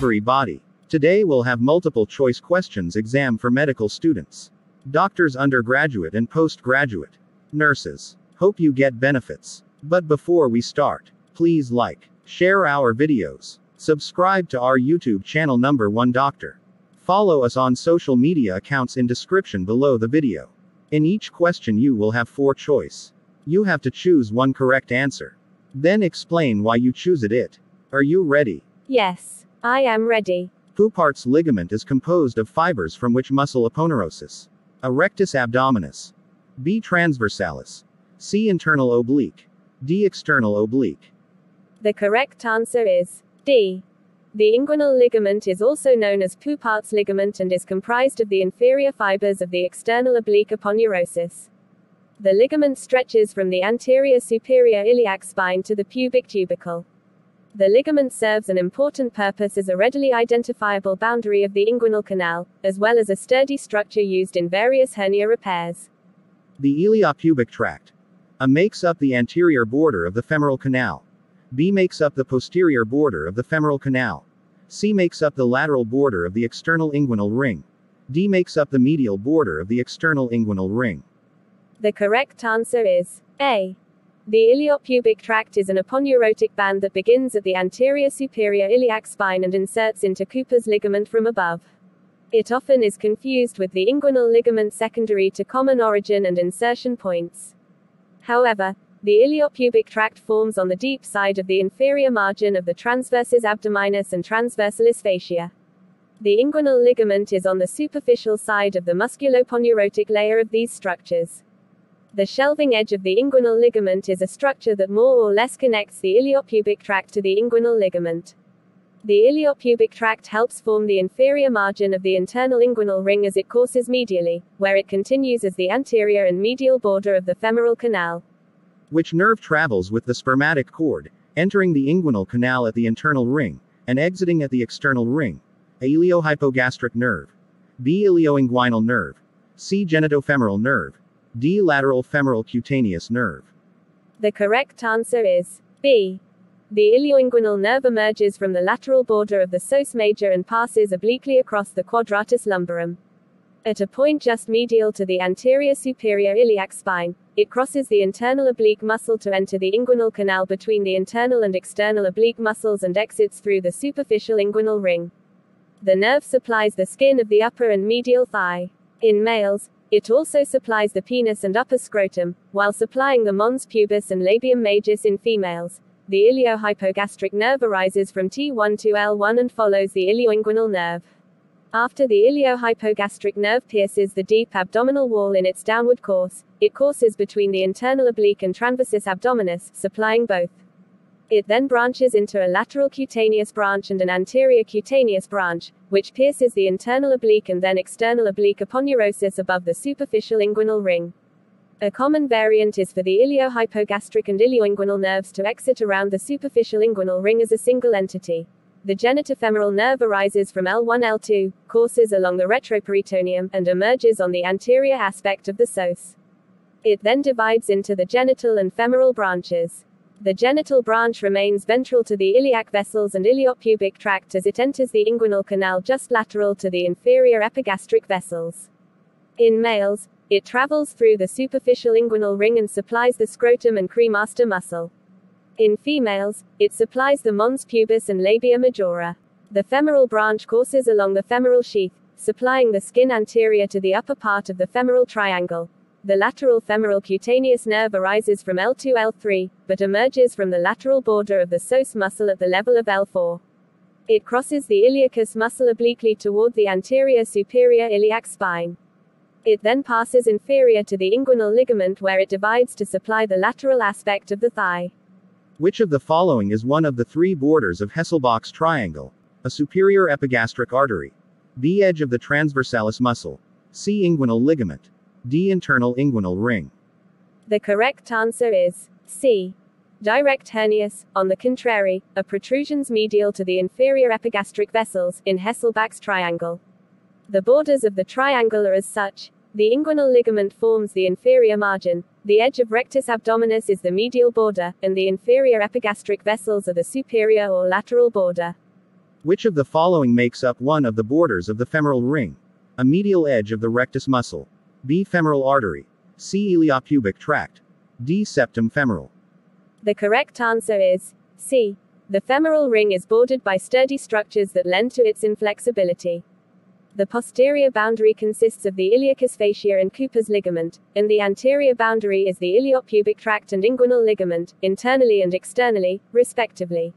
every body. Today we'll have multiple choice questions exam for medical students. Doctors undergraduate and postgraduate. Nurses. Hope you get benefits. But before we start, please like, share our videos, subscribe to our YouTube channel number 1 doctor. Follow us on social media accounts in description below the video. In each question you will have four choice. You have to choose one correct answer. Then explain why you choose it it. Are you ready? Yes, I am ready. Poupart's ligament is composed of fibers from which muscle aponeurosis. A rectus abdominis. B transversalis. C internal oblique. D external oblique. The correct answer is D. The inguinal ligament is also known as Poupart's ligament and is comprised of the inferior fibers of the external oblique aponeurosis. The ligament stretches from the anterior superior iliac spine to the pubic tubercle. The ligament serves an important purpose as a readily identifiable boundary of the inguinal canal, as well as a sturdy structure used in various hernia repairs. The iliopubic tract. A makes up the anterior border of the femoral canal. B makes up the posterior border of the femoral canal. C makes up the lateral border of the external inguinal ring. D makes up the medial border of the external inguinal ring. The correct answer is A. The iliopubic tract is an aponeurotic band that begins at the anterior superior iliac spine and inserts into Cooper's ligament from above. It often is confused with the inguinal ligament secondary to common origin and insertion points. However, the iliopubic tract forms on the deep side of the inferior margin of the transversus abdominis and transversalis fascia. The inguinal ligament is on the superficial side of the musculoponeurotic layer of these structures. The shelving edge of the inguinal ligament is a structure that more or less connects the iliopubic tract to the inguinal ligament. The iliopubic tract helps form the inferior margin of the internal inguinal ring as it courses medially, where it continues as the anterior and medial border of the femoral canal which nerve travels with the spermatic cord, entering the inguinal canal at the internal ring, and exiting at the external ring. A iliohypogastric nerve. B. Ilioinguinal nerve. C. Genitofemoral nerve. D. Lateral femoral cutaneous nerve. The correct answer is B. The ilioinguinal nerve emerges from the lateral border of the psoas major and passes obliquely across the quadratus lumborum. At a point just medial to the anterior superior iliac spine, it crosses the internal oblique muscle to enter the inguinal canal between the internal and external oblique muscles and exits through the superficial inguinal ring. The nerve supplies the skin of the upper and medial thigh. In males, it also supplies the penis and upper scrotum, while supplying the mons pubis and labium majus in females. The iliohypogastric nerve arises from T1 to L1 and follows the ilioinguinal nerve. After the iliohypogastric nerve pierces the deep abdominal wall in its downward course, it courses between the internal oblique and transversus abdominis, supplying both. It then branches into a lateral cutaneous branch and an anterior cutaneous branch, which pierces the internal oblique and then external oblique aponeurosis above the superficial inguinal ring. A common variant is for the iliohypogastric and ilioinguinal nerves to exit around the superficial inguinal ring as a single entity. The genitofemoral nerve arises from L1-L2, courses along the retroperitoneum, and emerges on the anterior aspect of the psoas. It then divides into the genital and femoral branches. The genital branch remains ventral to the iliac vessels and iliopubic tract as it enters the inguinal canal just lateral to the inferior epigastric vessels. In males, it travels through the superficial inguinal ring and supplies the scrotum and cremaster muscle. In females, it supplies the mons pubis and labia majora. The femoral branch courses along the femoral sheath, supplying the skin anterior to the upper part of the femoral triangle. The lateral femoral cutaneous nerve arises from L2 L3, but emerges from the lateral border of the psoas muscle at the level of L4. It crosses the iliacus muscle obliquely toward the anterior superior iliac spine. It then passes inferior to the inguinal ligament where it divides to supply the lateral aspect of the thigh. Which of the following is one of the three borders of Hesselbach's triangle? A superior epigastric artery. B. Edge of the transversalis muscle. C. Inguinal ligament. D. Internal inguinal ring. The correct answer is C. Direct hernias, on the contrary, are protrusions medial to the inferior epigastric vessels, in Hesselbach's triangle. The borders of the triangle are as such. The inguinal ligament forms the inferior margin, the edge of rectus abdominis is the medial border, and the inferior epigastric vessels are the superior or lateral border. Which of the following makes up one of the borders of the femoral ring? A medial edge of the rectus muscle. B. Femoral artery. C. Iliopubic tract. D. Septum femoral. The correct answer is C. The femoral ring is bordered by sturdy structures that lend to its inflexibility. The posterior boundary consists of the iliacus fascia and Cooper's ligament, and the anterior boundary is the iliopubic tract and inguinal ligament, internally and externally, respectively.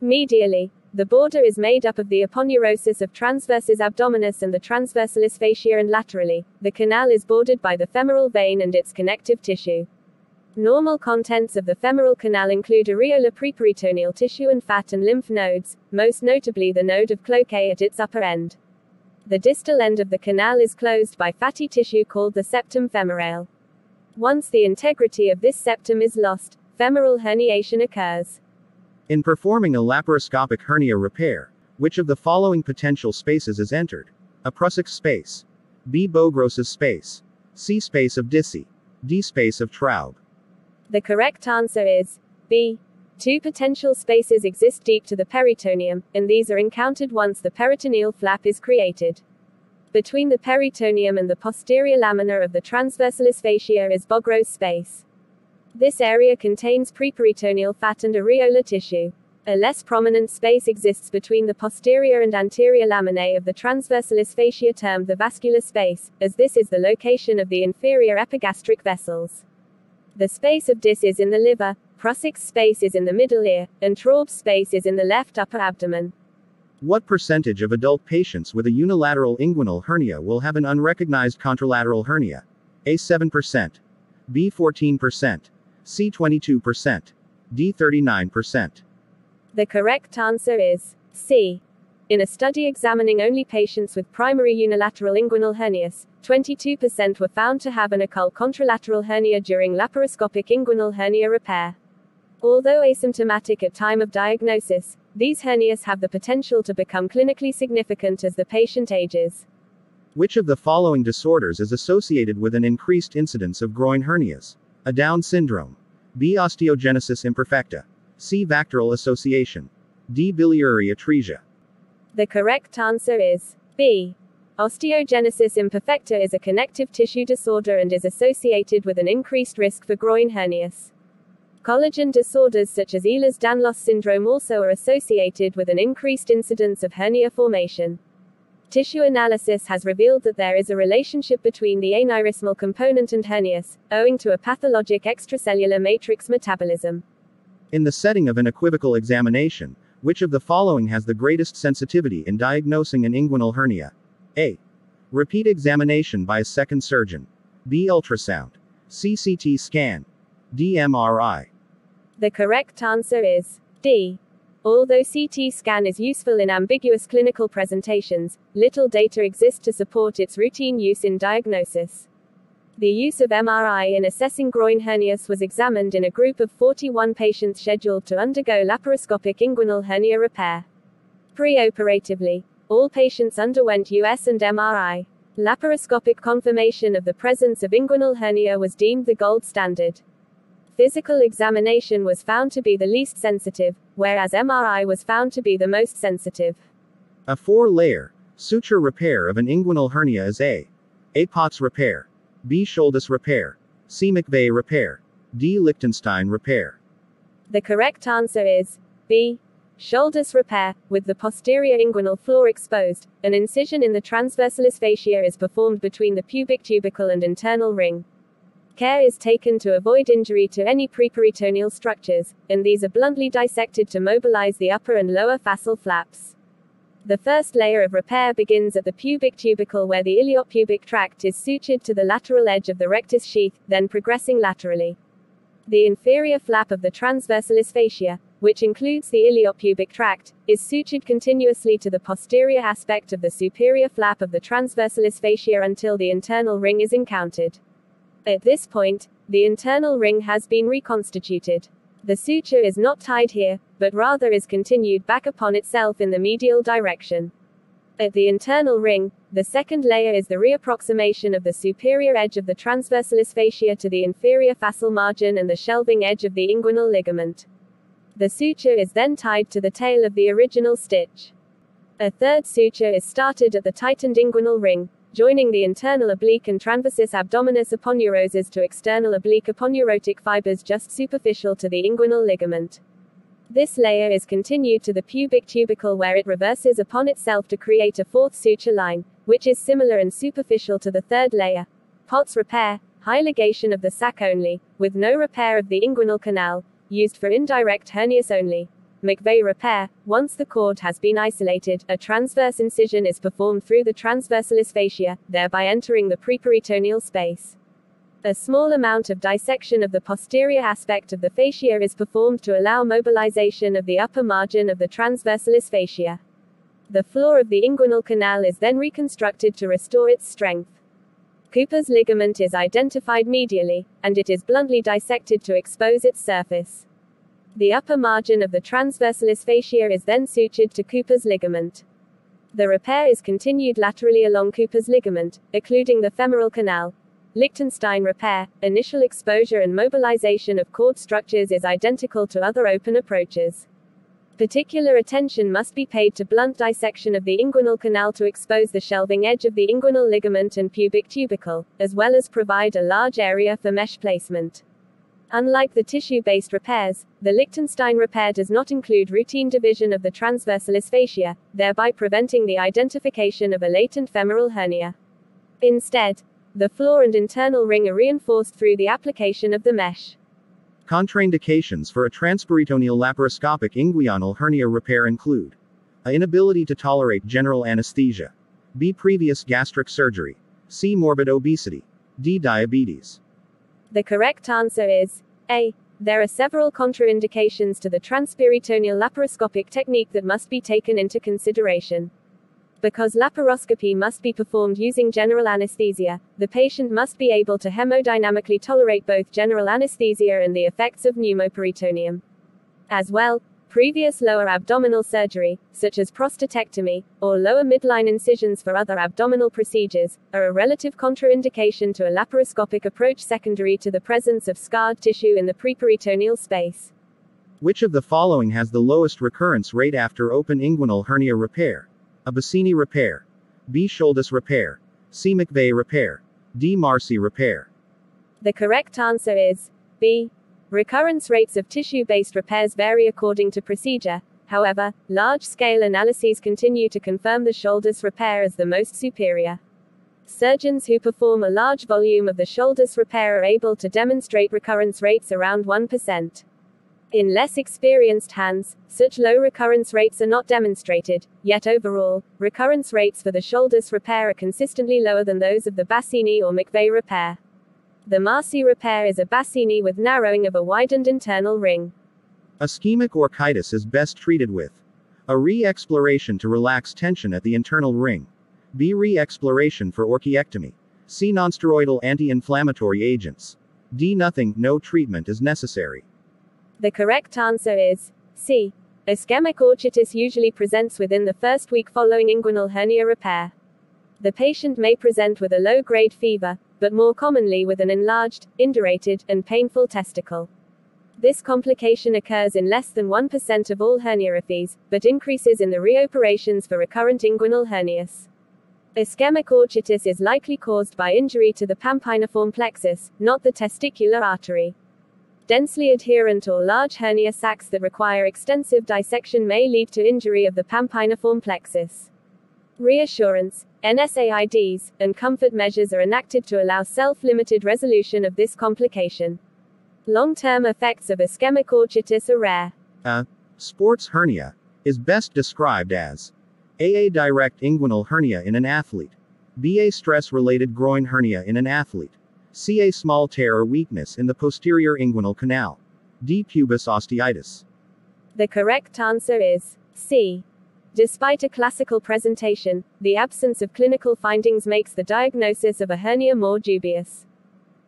Medially, the border is made up of the aponeurosis of transversus abdominis and the transversalis fascia and laterally, the canal is bordered by the femoral vein and its connective tissue. Normal contents of the femoral canal include areolar preperitoneal tissue and fat and lymph nodes, most notably the node of Cloquet at its upper end. The distal end of the canal is closed by fatty tissue called the septum femorale. Once the integrity of this septum is lost, femoral herniation occurs. In performing a laparoscopic hernia repair, which of the following potential spaces is entered? A Prussak's space. B. Bogros's space. C. Space of Disse. D. Space of Traube. The correct answer is B. Two potential spaces exist deep to the peritoneum, and these are encountered once the peritoneal flap is created. Between the peritoneum and the posterior lamina of the transversalis fascia is Bogros space. This area contains preperitoneal fat and areolar tissue. A less prominent space exists between the posterior and anterior laminae of the transversalis fascia termed the vascular space, as this is the location of the inferior epigastric vessels. The space of Disse is in the liver, Prussak's space is in the middle ear, and Traube's space is in the left upper abdomen. What percentage of adult patients with a unilateral inguinal hernia will have an unrecognized contralateral hernia? A 7%. B 14%. C 22%. D 39%. The correct answer is C. In a study examining only patients with primary unilateral inguinal hernias, 22% were found to have an occult contralateral hernia during laparoscopic inguinal hernia repair. Although asymptomatic at time of diagnosis, these hernias have the potential to become clinically significant as the patient ages. Which of the following disorders is associated with an increased incidence of groin hernias? A Down syndrome. B. Osteogenesis imperfecta. C. VACTERL association. D. Biliary atresia. The correct answer is B. Osteogenesis imperfecta is a connective tissue disorder and is associated with an increased risk for groin hernias. Collagen disorders such as Ehlers-Danlos syndrome also are associated with an increased incidence of hernia formation. Tissue analysis has revealed that there is a relationship between the aneurysmal component and hernias, owing to a pathologic extracellular matrix metabolism. In the setting of an equivocal examination, which of the following has the greatest sensitivity in diagnosing an inguinal hernia? A. Repeat examination by a second surgeon. B. Ultrasound. C. CT scan. D. MRI. The correct answer is D. Although CT scan is useful in ambiguous clinical presentations, little data exists to support its routine use in diagnosis. The use of MRI in assessing groin hernias was examined in a group of 41 patients scheduled to undergo laparoscopic inguinal hernia repair. Preoperatively, all patients underwent US and MRI. Laparoscopic confirmation of the presence of inguinal hernia was deemed the gold standard. Physical examination was found to be the least sensitive, whereas MRI was found to be the most sensitive. A four layer suture repair of an inguinal hernia is A. A Potts repair. B. Shouldice repair. C. McVay repair. D. Lichtenstein repair. The correct answer is B. Shouldice repair, with the posterior inguinal floor exposed. An incision in the transversalis fascia is performed between the pubic tubercle and internal ring. Care is taken to avoid injury to any preperitoneal structures, and these are bluntly dissected to mobilize the upper and lower fascial flaps. The first layer of repair begins at the pubic tubercle where the iliopubic tract is sutured to the lateral edge of the rectus sheath, then progressing laterally. The inferior flap of the transversalis fascia, which includes the iliopubic tract, is sutured continuously to the posterior aspect of the superior flap of the transversalis fascia until the internal ring is encountered. At this point, the internal ring has been reconstituted. The suture is not tied here, but rather is continued back upon itself in the medial direction. At the internal ring, the second layer is the reapproximation of the superior edge of the transversalis fascia to the inferior fascial margin and the shelving edge of the inguinal ligament. The suture is then tied to the tail of the original stitch. A third suture is started at the tightened inguinal ring, joining the internal oblique and transversus abdominis aponeuroses to external oblique aponeurotic fibers just superficial to the inguinal ligament. This layer is continued to the pubic tubercle where it reverses upon itself to create a fourth suture line, which is similar and superficial to the third layer. Potts repair, high ligation of the sac only, with no repair of the inguinal canal, used for indirect hernias only. McVay repair, once the cord has been isolated, a transverse incision is performed through the transversalis fascia, thereby entering the preperitoneal space. A small amount of dissection of the posterior aspect of the fascia is performed to allow mobilization of the upper margin of the transversalis fascia. The floor of the inguinal canal is then reconstructed to restore its strength. Cooper's ligament is identified medially, and it is bluntly dissected to expose its surface. The upper margin of the transversalis fascia is then sutured to Cooper's ligament. The repair is continued laterally along Cooper's ligament, occluding the femoral canal, Lichtenstein repair, initial exposure and mobilization of cord structures is identical to other open approaches. Particular attention must be paid to blunt dissection of the inguinal canal to expose the shelving edge of the inguinal ligament and pubic tubercle, as well as provide a large area for mesh placement. Unlike the tissue-based repairs, the Lichtenstein repair does not include routine division of the transversalis fascia, thereby preventing the identification of a latent femoral hernia. Instead, the floor and internal ring are reinforced through the application of the mesh. Contraindications for a transperitoneal laparoscopic inguinal hernia repair include a inability to tolerate general anesthesia, b previous gastric surgery, c morbid obesity, d diabetes. The correct answer is A. There are several contraindications to the transperitoneal laparoscopic technique that must be taken into consideration. Because laparoscopy must be performed using general anesthesia, the patient must be able to hemodynamically tolerate both general anesthesia and the effects of pneumoperitoneum. As well, previous lower abdominal surgery, such as prostatectomy, or lower midline incisions for other abdominal procedures, are a relative contraindication to a laparoscopic approach secondary to the presence of scarred tissue in the preperitoneal space. Which of the following has the lowest recurrence rate after open inguinal hernia repair? A Bassini repair. B. Shouldice repair. C. McVay repair. D. Marcy repair. The correct answer is B. Recurrence rates of tissue based repairs vary according to procedure. However, large scale analyses continue to confirm the Shouldice repair as the most superior. Surgeons who perform a large volume of the Shouldice repair are able to demonstrate recurrence rates around 1%. In less experienced hands, such low recurrence rates are not demonstrated, yet overall, recurrence rates for the Shouldice repair are consistently lower than those of the Bassini or McVay repair. The Marcy repair is a Bassini with narrowing of a widened internal ring. Ischemic orchitis is best treated with a re-exploration to relax tension at the internal ring. B. Re-exploration for orchiectomy. C. Nonsteroidal anti-inflammatory agents. D. Nothing, no treatment is necessary. The correct answer is C. Ischemic orchitis usually presents within the first week following inguinal hernia repair. The patient may present with a low grade fever, but more commonly with an enlarged, indurated, and painful testicle. This complication occurs in less than 1% of all herniorrhaphies, but increases in the reoperations for recurrent inguinal hernias. Ischemic orchitis is likely caused by injury to the pampiniform plexus, not the testicular artery. Densely adherent or large hernia sacs that require extensive dissection may lead to injury of the pampiniform plexus. Reassurance, NSAIDs, and comfort measures are enacted to allow self limited resolution of this complication. Long term effects of ischemic orchitis are rare. A sports hernia is best described as AA direct inguinal hernia in an athlete, BA stress related groin hernia in an athlete, C. A small tear or weakness in the posterior inguinal canal. D. Pubis osteitis. The correct answer is C. Despite a classical presentation, the absence of clinical findings makes the diagnosis of a hernia more dubious.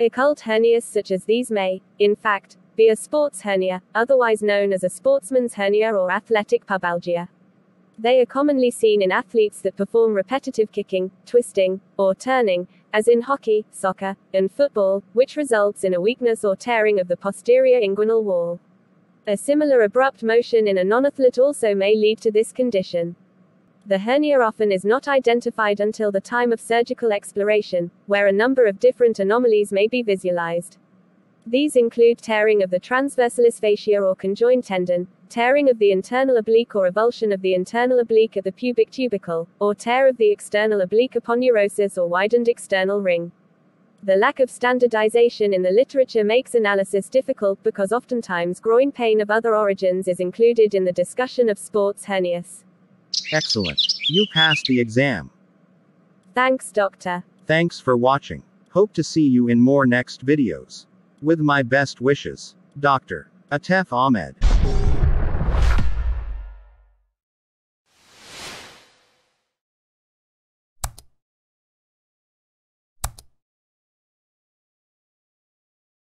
Occult hernias such as these may, in fact, be a sports hernia, otherwise known as a sportsman's hernia or athletic pubalgia. They are commonly seen in athletes that perform repetitive kicking, twisting, or turning, as in hockey, soccer, and football, which results in a weakness or tearing of the posterior inguinal wall. A similar abrupt motion in a non-athlete also may lead to this condition. The hernia often is not identified until the time of surgical exploration, where a number of different anomalies may be visualized. These include tearing of the transversalis fascia or conjoined tendon, tearing of the internal oblique or avulsion of the internal oblique of the pubic tubercle, or tear of the external oblique aponeurosis or widened external ring. The lack of standardization in the literature makes analysis difficult because oftentimes groin pain of other origins is included in the discussion of sports hernias. Excellent. You passed the exam. Thanks, doctor. Thanks for watching. Hope to see you in more next videos. With my best wishes. Dr. Atef Ahmed.